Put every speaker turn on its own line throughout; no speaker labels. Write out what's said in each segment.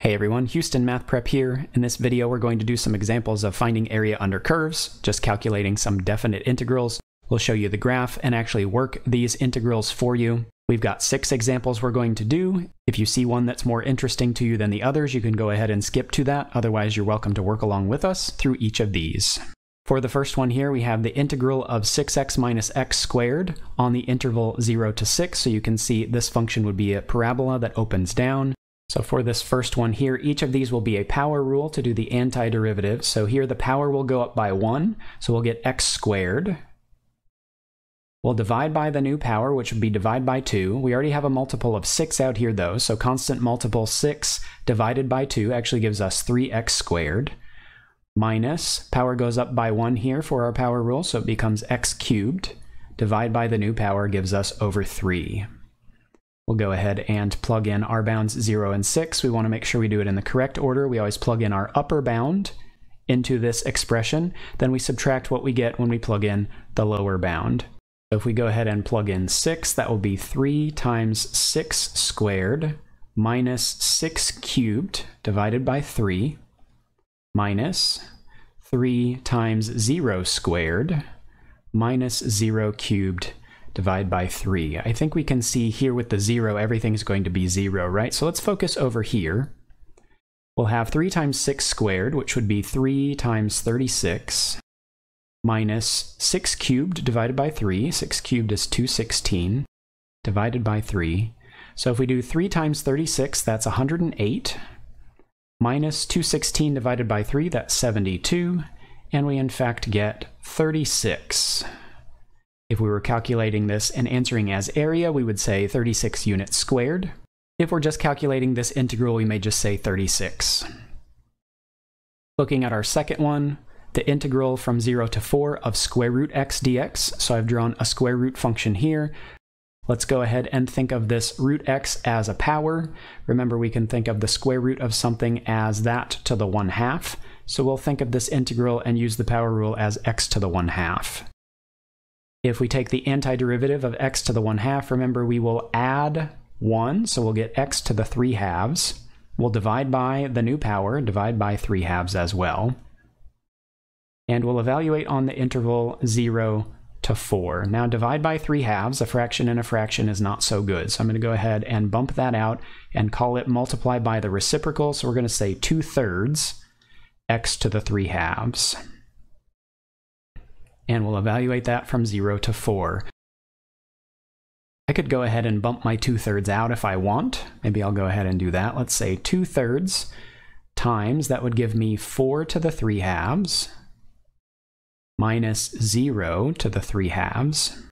Hey everyone, Houston Math Prep here. In this video, we're going to do some examples of finding area under curves, just calculating some definite integrals. We'll show you the graph and actually work these integrals for you. We've got six examples we're going to do. If you see one that's more interesting to you than the others, you can go ahead and skip to that. Otherwise, you're welcome to work along with us through each of these. For the first one here, we have the integral of 6x minus x squared on the interval 0 to 6. So you can see this function would be a parabola that opens down. So for this first one here, each of these will be a power rule to do the antiderivative. So here the power will go up by 1, so we'll get x squared. We'll divide by the new power, which would be divide by 2. We already have a multiple of 6 out here though, so constant multiple 6 divided by 2 actually gives us 3x squared. Minus, power goes up by 1 here for our power rule, so it becomes x cubed. Divide by the new power gives us over 3. We'll go ahead and plug in our bounds 0 and 6. We want to make sure we do it in the correct order. We always plug in our upper bound into this expression. Then we subtract what we get when we plug in the lower bound. So if we go ahead and plug in 6, that will be 3 times 6 squared minus 6 cubed divided by 3 minus 3 times 0 squared minus 0 cubed divide by 3. I think we can see here with the 0, everything's going to be 0, right? So let's focus over here. We'll have 3 times 6 squared, which would be 3 times 36, minus 6 cubed divided by 3. 6 cubed is 216, divided by 3. So if we do 3 times 36, that's 108, minus 216 divided by 3, that's 72, and we in fact get 36. If we were calculating this and answering as area, we would say 36 units squared. If we're just calculating this integral, we may just say 36. Looking at our second one, the integral from 0 to 4 of square root x dx. So I've drawn a square root function here. Let's go ahead and think of this root x as a power. Remember, we can think of the square root of something as that to the 1 half. So we'll think of this integral and use the power rule as x to the 1 half. If we take the antiderivative of x to the 1 half, remember we will add 1, so we'll get x to the 3 halves. We'll divide by the new power, divide by 3 halves as well. And we'll evaluate on the interval 0 to 4. Now divide by 3 halves, a fraction and a fraction is not so good. So I'm going to go ahead and bump that out and call it multiply by the reciprocal. So we're going to say 2 thirds x to the 3 halves and we'll evaluate that from 0 to 4. I could go ahead and bump my 2 thirds out if I want. Maybe I'll go ahead and do that. Let's say 2 thirds times, that would give me 4 to the 3 halves, minus 0 to the 3 halves.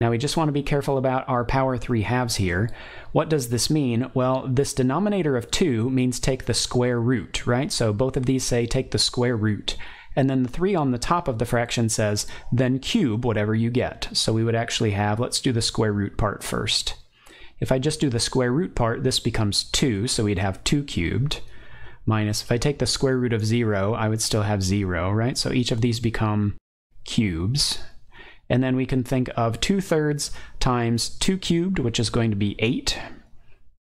Now we just want to be careful about our power 3 halves here. What does this mean? Well, this denominator of 2 means take the square root, right? So both of these say take the square root. And then the 3 on the top of the fraction says, then cube whatever you get. So we would actually have, let's do the square root part first. If I just do the square root part, this becomes 2, so we'd have 2 cubed. Minus, if I take the square root of 0, I would still have 0, right? So each of these become cubes. And then we can think of 2 thirds times 2 cubed, which is going to be 8.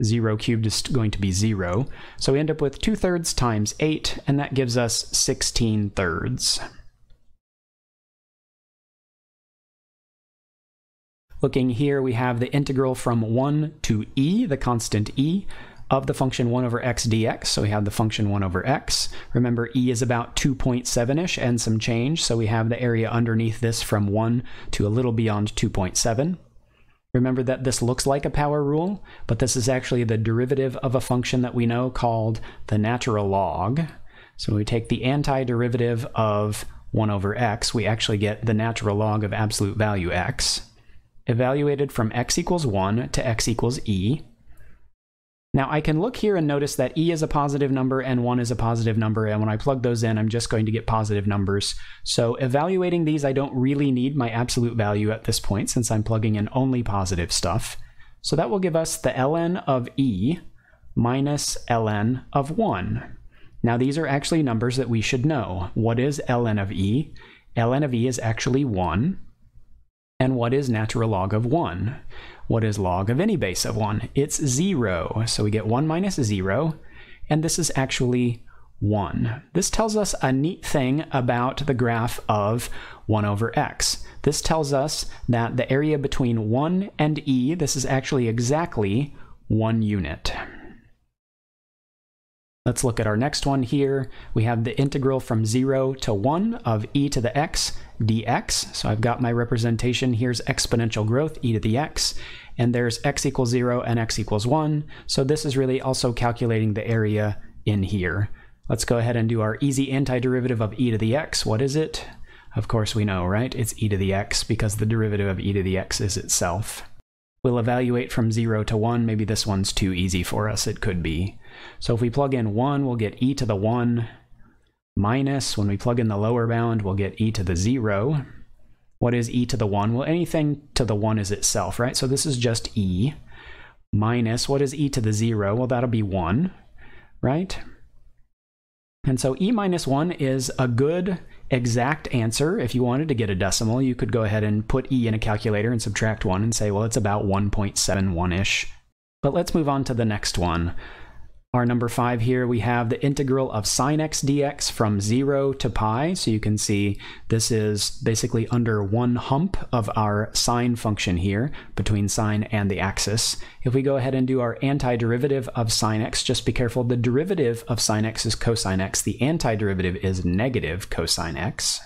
0 cubed is going to be 0. So we end up with 2 thirds times 8, and that gives us 16 thirds. Looking here, we have the integral from 1 to e, the constant e, of the function 1 over x dx. So we have the function 1 over x. Remember, e is about 2.7-ish and some change, so we have the area underneath this from 1 to a little beyond 2.7. Remember that this looks like a power rule, but this is actually the derivative of a function that we know called the natural log. So we take the antiderivative of 1 over x, we actually get the natural log of absolute value x, evaluated from x equals 1 to x equals e, now I can look here and notice that e is a positive number and 1 is a positive number, and when I plug those in, I'm just going to get positive numbers. So evaluating these, I don't really need my absolute value at this point since I'm plugging in only positive stuff. So that will give us the ln of e minus ln of 1. Now these are actually numbers that we should know. What is ln of e? ln of e is actually 1. And what is natural log of 1? What is log of any base of 1? It's 0. So we get 1 minus 0. and this is actually 1. This tells us a neat thing about the graph of 1 over x. This tells us that the area between 1 and e, this is actually exactly 1 unit. Let's look at our next one here. We have the integral from 0 to 1 of e to the x dx. So I've got my representation. Here's exponential growth, e to the x, and there's x equals 0 and x equals 1. So this is really also calculating the area in here. Let's go ahead and do our easy antiderivative of e to the x. What is it? Of course we know, right? It's e to the x because the derivative of e to the x is itself. We'll evaluate from 0 to 1. Maybe this one's too easy for us. It could be. So if we plug in 1, we'll get e to the 1 minus, when we plug in the lower bound, we'll get e to the 0. What is e to the 1? Well, anything to the 1 is itself, right? So this is just e minus, what is e to the 0? Well, that'll be 1, right? And so e minus 1 is a good exact answer. If you wanted to get a decimal, you could go ahead and put e in a calculator and subtract 1 and say, well, it's about 1.71-ish. But let's move on to the next one. Our number 5 here, we have the integral of sine x dx from 0 to pi. So you can see this is basically under one hump of our sine function here between sine and the axis. If we go ahead and do our antiderivative of sine x, just be careful, the derivative of sine x is cosine x. The antiderivative is negative cosine x.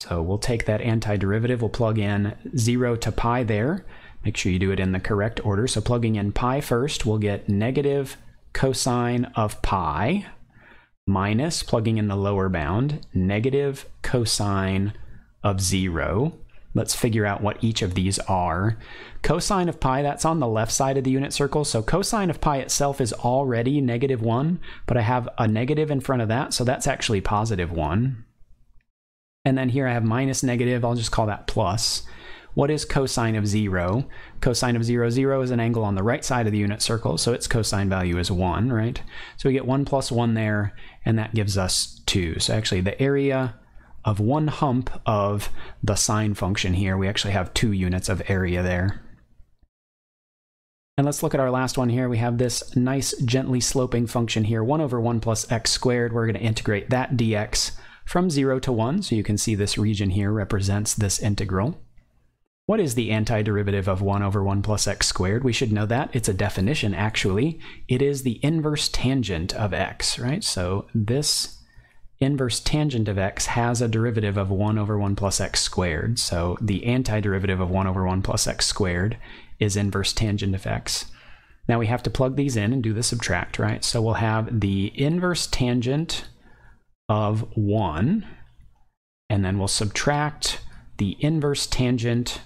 So we'll take that antiderivative, we'll plug in 0 to pi there. Make sure you do it in the correct order. So plugging in pi first, we'll get negative cosine of pi minus, plugging in the lower bound, negative cosine of 0. Let's figure out what each of these are. Cosine of pi, that's on the left side of the unit circle. So cosine of pi itself is already negative 1, but I have a negative in front of that, so that's actually positive 1. And then here I have minus negative, I'll just call that plus. What is cosine of 0? Cosine of 0, 0 is an angle on the right side of the unit circle, so its cosine value is 1, right? So we get 1 plus 1 there, and that gives us 2. So actually the area of one hump of the sine function here, we actually have 2 units of area there. And let's look at our last one here. We have this nice gently sloping function here, 1 over 1 plus x squared. We're going to integrate that dx from 0 to 1, so you can see this region here represents this integral. What is the antiderivative of 1 over 1 plus x squared? We should know that. It's a definition, actually. It is the inverse tangent of x, right? So this inverse tangent of x has a derivative of 1 over 1 plus x squared. So the antiderivative of 1 over 1 plus x squared is inverse tangent of x. Now we have to plug these in and do the subtract, right? So we'll have the inverse tangent of 1, and then we'll subtract the inverse tangent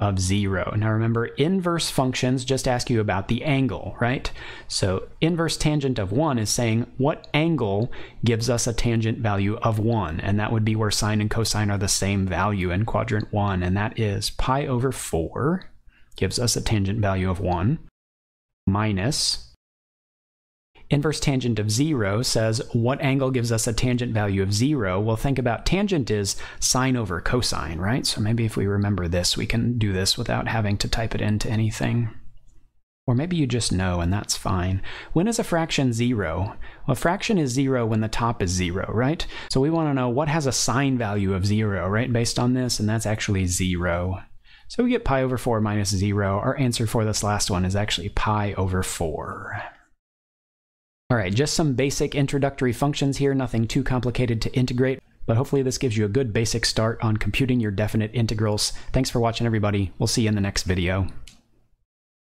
of zero. Now remember, inverse functions just ask you about the angle, right? So inverse tangent of one is saying what angle gives us a tangent value of one, and that would be where sine and cosine are the same value in quadrant one, and that is pi over four gives us a tangent value of one minus Inverse tangent of 0 says what angle gives us a tangent value of 0? Well, think about tangent is sine over cosine, right? So maybe if we remember this, we can do this without having to type it into anything. Or maybe you just know, and that's fine. When is a fraction 0? Well, a fraction is 0 when the top is 0, right? So we want to know what has a sine value of 0, right, based on this, and that's actually 0. So we get pi over 4 minus 0. Our answer for this last one is actually pi over 4. All right, just some basic introductory functions here, nothing too complicated to integrate, but hopefully this gives you a good basic start on computing your definite integrals. Thanks for watching, everybody. We'll see you in the next video.